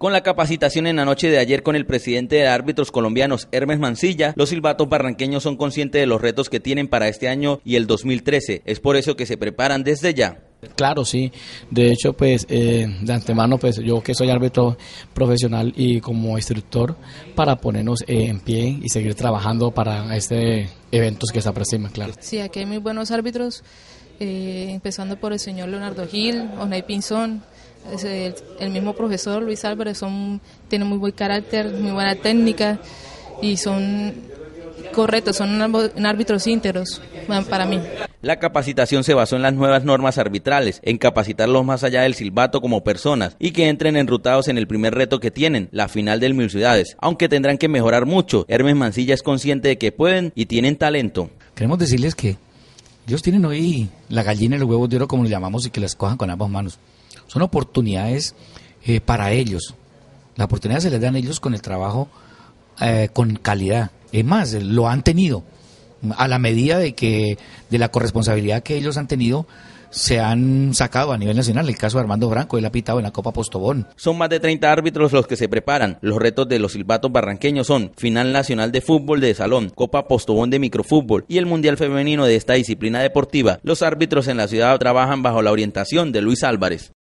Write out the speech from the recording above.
Con la capacitación en la noche de ayer con el presidente de árbitros colombianos, Hermes Mancilla, los silbatos barranqueños son conscientes de los retos que tienen para este año y el 2013. Es por eso que se preparan desde ya. Claro, sí. De hecho, pues eh, de antemano, pues yo que soy árbitro profesional y como instructor, para ponernos eh, en pie y seguir trabajando para este eventos que se aproximan, claro. Sí, aquí hay muy buenos árbitros, eh, empezando por el señor Leonardo Gil, Onay Pinzón, el, el, mismo profesor Luis Álvarez, son, tienen muy buen carácter, muy buena técnica y son correctos, son árbitros íntegros para mí. La capacitación se basó en las nuevas normas arbitrales, en capacitarlos más allá del silbato como personas y que entren enrutados en el primer reto que tienen, la final del Mil Ciudades, aunque tendrán que mejorar mucho. Hermes Mancilla es consciente de que pueden y tienen talento. Queremos decirles que ellos tienen hoy la gallina y los huevos de oro, como lo llamamos, y que las cojan con ambas manos. Son oportunidades eh, para ellos. La oportunidad se les dan a ellos con el trabajo eh, con calidad. Es más, lo han tenido a la medida de que de la corresponsabilidad que ellos han tenido se han sacado a nivel nacional. El caso de Armando Franco, él ha pitado en la Copa Postobón. Son más de 30 árbitros los que se preparan. Los retos de los silbatos barranqueños son Final Nacional de Fútbol de Salón, Copa Postobón de Microfútbol y el Mundial Femenino de esta disciplina deportiva. Los árbitros en la ciudad trabajan bajo la orientación de Luis Álvarez.